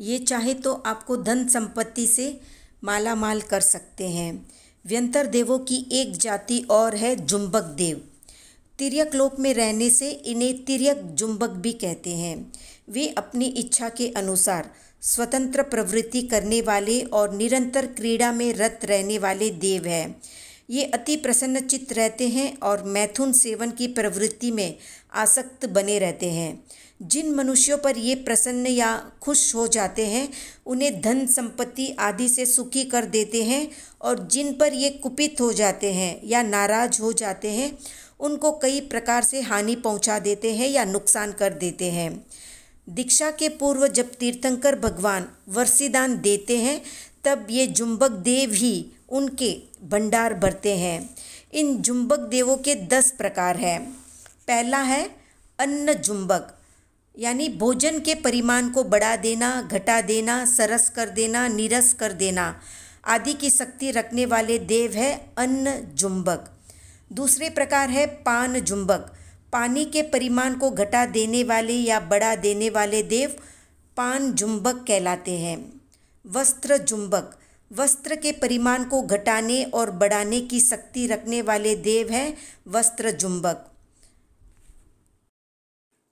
ये चाहे तो आपको धन संपत्ति से माला माल कर सकते हैं। व्यंतर देवों की एक जाति और है जुम्बक देव। तिरक लोक में रहने से इन्हें तिरक जुम्बक भी कहते हैं। वे अपनी इच्छा के अनुसार स्वतंत्र प्रवृत्ति करने वाले और निरंतर क्रीड़ा में रत रहने वाले देव हैं। ये अति प्रसन्नचित्त रहते हैं और मैथुन सेवन की प्रवृत्ति में आसक्त बने रहते हैं। जिन मनुष्यों पर ये प्रसन्न या खुश हो जाते हैं, उन्हें धन, संपत्ति आदि से सुखी कर देते हैं और जिन पर ये कुपित हो जाते हैं या नाराज़ हो जाते हैं, उनको कई प्रकार से हानि पहुँचा देते हैं या नुकसान कर देते हैं। दीक्षा के पूर्व जब तीर्थंकर भगवान वर्षीदान देते हैं, तब ये जुम्बक देव ही उनके भंडार भरते हैं। इन जुम्बक देवों के दस प्रकार हैं। पहला है अन्न जुम्बक यानी भोजन के परिमाण को बढ़ा देना, घटा देना, सरस कर देना, निरस कर देना आदि की शक्ति रखने वाले देव है अन्न जुम्बक दूसरे प्रकार है पान जुम्बक पानी के परिमाण को घटा देने वाले या बढ़ा देने वाले देव पान जुम्बक कहलाते हैं। वस्त्र जुम्बक वस्त्र के परिमाण को घटाने और बढ़ाने की शक्ति रखने वाले देव हैं वस्त्र जुम्बक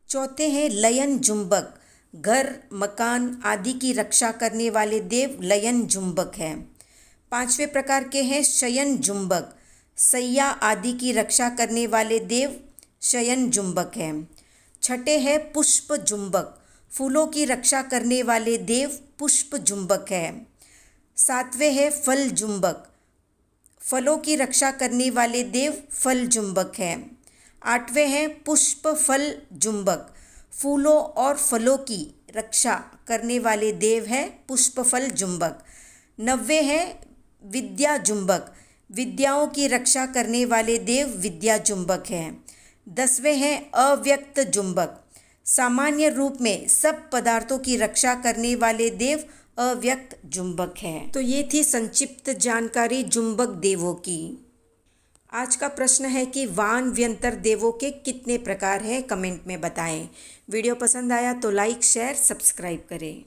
चौथे हैं लयन जुम्बक घर, मकान आदि की रक्षा करने वाले देव लयन जुम्बक हैं। पाँचवें प्रकार के हैं शयन जुम्बक सैया आदि की रक्षा करने वाले देव शयन जुम्बक हैं। छठे हैं पुष्प जुम्बक फूलों की रक्षा करने वाले देव पुष्प जुम्बक है। सातवें है फल जुम्बक फलों की रक्षा करने वाले देव फल जुम्बक हैं। आठवें हैं पुष्प फल जुम्बक फूलों और फलों की रक्षा करने वाले देव हैं पुष्प फल जुम्बक नब्बे हैं विद्या जुम्बक विद्याओं की रक्षा करने वाले देव विद्या जुम्बक हैं। दसवें हैं अव्यक्त जुम्बक सामान्य रूप में सब पदार्थों की रक्षा करने वाले देव अव्यक्त जुम्बक है। तो ये थी संक्षिप्त जानकारी जुम्बक देवों की। आज का प्रश्न है कि वान व्यंतर देवों के कितने प्रकार हैं? कमेंट में बताएँ। वीडियो पसंद आया तो लाइक, शेयर, सब्सक्राइब करें।